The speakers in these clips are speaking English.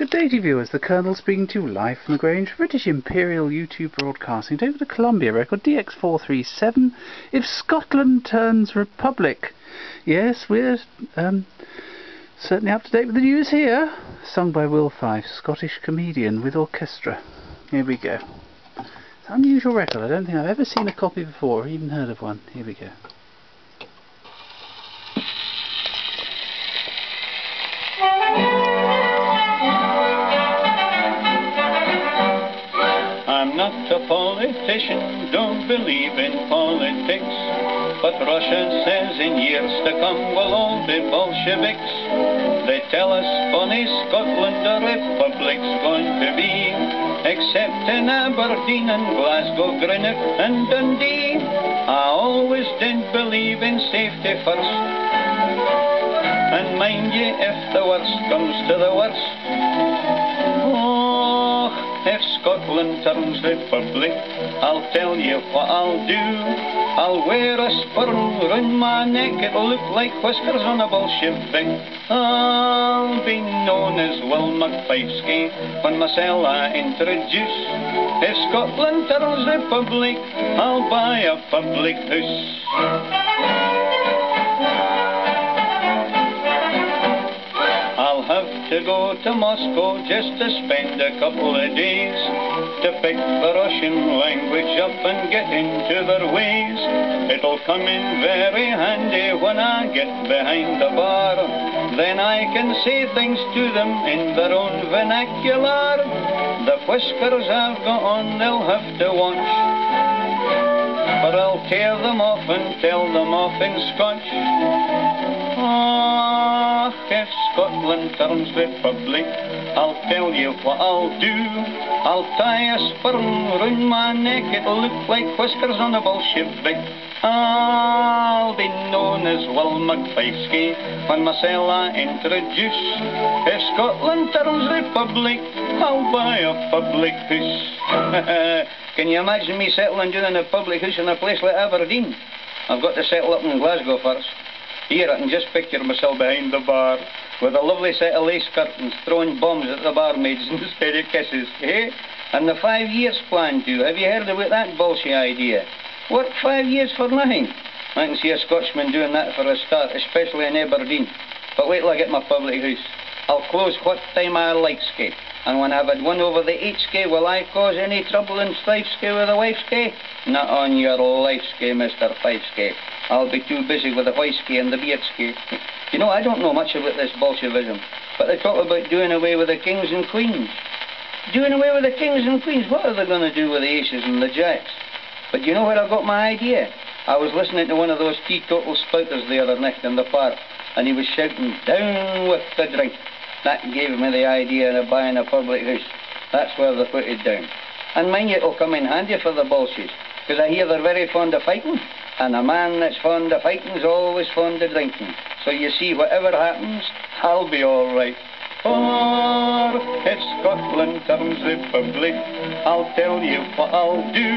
Good day to viewers, the Colonel speaking to you live from the Grange, British Imperial YouTube Broadcasting, over the Columbia record DX437, If Scotland Turns Republic. Yes, we're um, certainly up to date with the news here. Sung by Will Fyffe, Scottish comedian with orchestra. Here we go. It's an unusual record, I don't think I've ever seen a copy before, or even heard of one. Here we go. Not a politician, don't believe in politics. But Russia says in years to come we'll all be Bolsheviks. They tell us funny Scotland a republic's going to be. Except in Aberdeen and Glasgow, Greenock and Dundee. I always did believe in safety first. And mind ye, if the worst comes to the worst, Scotland turns republic, I'll tell you what I'll do. I'll wear a sporran round my neck, it'll look like whiskers on a Bolshevik. I'll be known as Will McFifesky when myself I introduce. If Scotland turns republic, I'll buy a public house. To go to Moscow just to spend a couple of days to pick the Russian language up and get into their ways. It'll come in very handy when I get behind the bar. Then I can say things to them in their own vernacular. The whiskers I've got on, they'll have to watch. But I'll tear them off and tell them off in Scotch. Scotland turns republic, I'll tell you what I'll do. I'll tie a sporran round my neck, it'll look like whiskers on a Bolshevik. I'll be known as Will McFifesky when myself I introduce. If Scotland turns republic, I'll buy a public house. Can you imagine me settling down in a public house in a place like Aberdeen? I've got to settle up in Glasgow first. Here I can just picture myself behind the bar with a lovely set of lace curtains throwing bombs at the barmaids instead of kisses, eh? And the five years plan too. Have you heard about that bullshit idea? Work five years for nothing. I can see a Scotchman doing that for a start, especially in Aberdeen. But wait till I get my public house. I'll close what time I like, skate. And when I've had one over the eight ski, will I cause any trouble in ski with the wife ski? Not on your life ski, Mr. Five ski. I'll be too busy with the white ski and the ski. You know, I don't know much about this Bolshevism, but they talk about doing away with the kings and queens. Doing away with the kings and queens? What are they going to do with the aces and the jacks? But you know where I got my idea? I was listening to one of those teetotal spouters the other night in the park, and he was shouting, down with the drink. That gave me the idea of buying a public house. That's where they put it down. And mind you, it'll come in handy for the Bolshies, because I hear they're very fond of fighting, and a man that's fond of fighting's always fond of drinking. So you see, whatever happens, I'll be all right. Or if Scotland turns republic, I'll tell you what I'll do.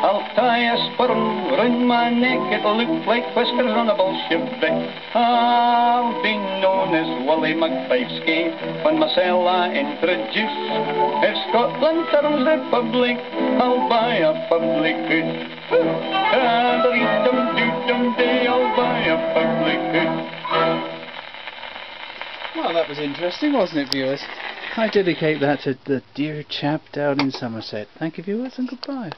I'll tie a sporran round my neck, it'll look like whiskers on a Bolshevik. I'll be known as Willie McFifesky when myself I introduce. If Scotland turns republic, I'll buy a public house. That was interesting, wasn't it, viewers? I dedicate that to the dear chap down in Somerset. Thank you, viewers, and goodbye.